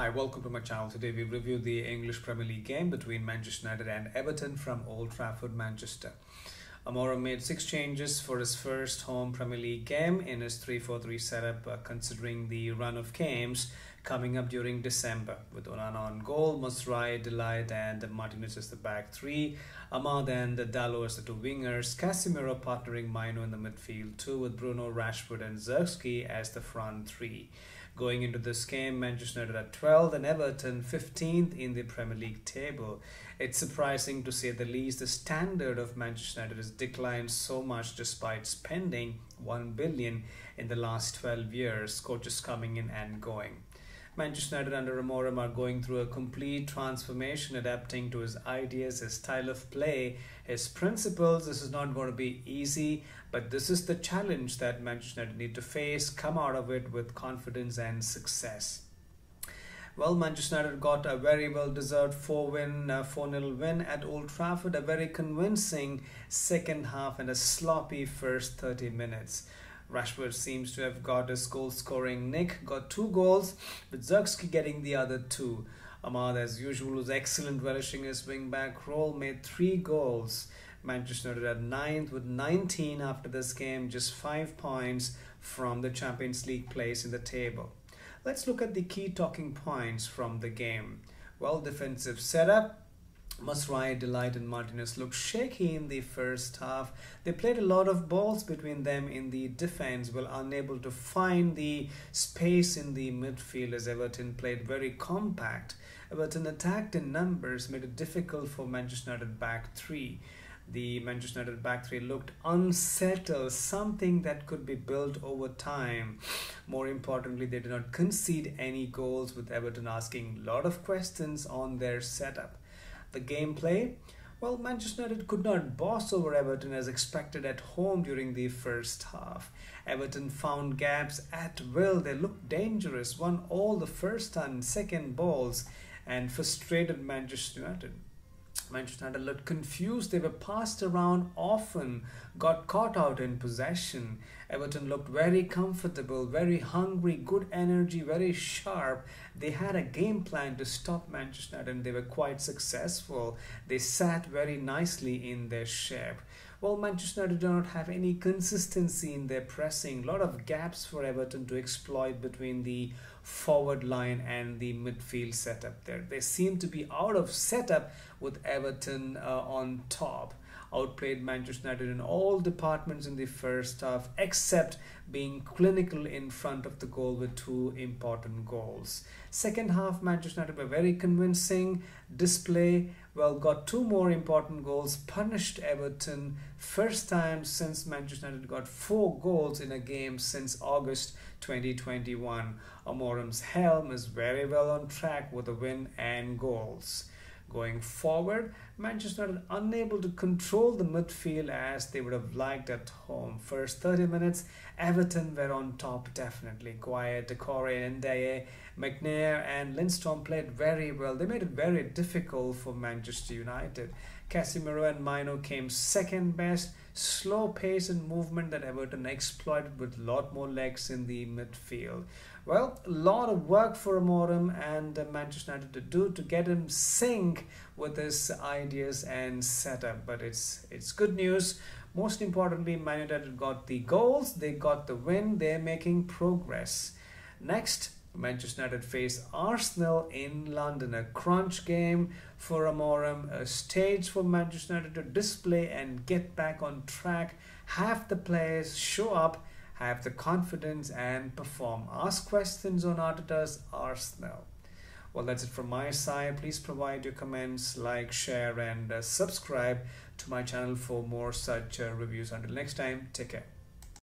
Hi, welcome to my channel. Today we review the English Premier League game between Manchester United and Everton from Old Trafford, Manchester. Amorim made six changes for his first home Premier League game in his 3-4-3 setup uh, considering the run of games coming up during December with Onana on goal, Mazraoui, de Ligt and Martinez as the back three, Amad and Dalot as the two wingers, Casemiro partnering Mainoo in the midfield two with Bruno, Rashford and Zirkzee as the front three. Going into this game, Manchester United at 12th and Everton 15th in the Premier League table. It's surprising to say the least. The standard of Manchester United has declined so much despite spending 1 billion in the last 12 years, coaches coming in and going. Manchester United under Amorim are going through a complete transformation, adapting to his ideas, his style of play, his principles. This is not going to be easy, but this is the challenge that Manchester United need to face, come out of it with confidence and success. Well, Manchester United got a very well deserved 4 win, uh, 4 0 win at Old Trafford, a very convincing second half and a sloppy first 30 minutes. Rashford seems to have got his goal scoring nick, got two goals, with Zirkzee getting the other two. Amad, as usual, was excellent, relishing his wing back role, made three goals. Manchester United at ninth with 19 after this game, just five points from the Champions League place in the table. Let's look at the key talking points from the game. Well, defensive setup, Mazraoui, de Ligt and Martinez looked shaky in the first half. They played a lot of balls between them in the defense, but unable to find the space in the midfield as Everton played very compact. Everton attacked in numbers, made it difficult for Manchester United back three. The Manchester United back three looked unsettled, something that could be built over time. More importantly, they did not concede any goals, with Everton asking a lot of questions on their setup. The gameplay? Well, Manchester United could not boss over Everton as expected at home during the first half. Everton found gaps at will. They looked dangerous, won all the first and second balls, and frustrated Manchester United. Manchester looked confused. They were passed around often, got caught out in possession. Everton looked very comfortable, very hungry, good energy, very sharp. They had a game plan to stop Manchester and they were quite successful. They sat very nicely in their shape. Well, Manchester United do not have any consistency in their pressing. A lot of gaps for Everton to exploit between the forward line and the midfield setup there. They seem to be out of setup with Everton uh, on top outplayed Manchester United in all departments in the first half, except being clinical in front of the goal with two important goals. Second half, Manchester United were very convincing display. Well, got two more important goals, punished Everton. First time since Manchester United got four goals in a game since August 2021. Amorim's helm is very well on track with a win and goals. Going forward, Manchester United unable to control the midfield as they would have liked at home. First 30 minutes, Everton were on top definitely. Quiet, Doucouré, Ndiaye, McNair and Lindstrom played very well. They made it very difficult for Manchester United. Casemiro and Mainoo came second best. Slow pace and movement that Everton exploited with a lot more legs in the midfield. Well, a lot of work for Amorim and uh, Manchester United to do to get him sync with his ideas and setup. But it's it's good news. Most importantly, Man United got the goals, they got the win, they're making progress. Next, Manchester United face Arsenal in London, a crunch game for Amorim, a stage for Manchester United to display and get back on track, have the players show up have the confidence and perform. Ask questions on Arteta's Arsenal. Well, that's it from my side. Please provide your comments, like, share, and uh, subscribe to my channel for more such uh, reviews. Until next time, take care.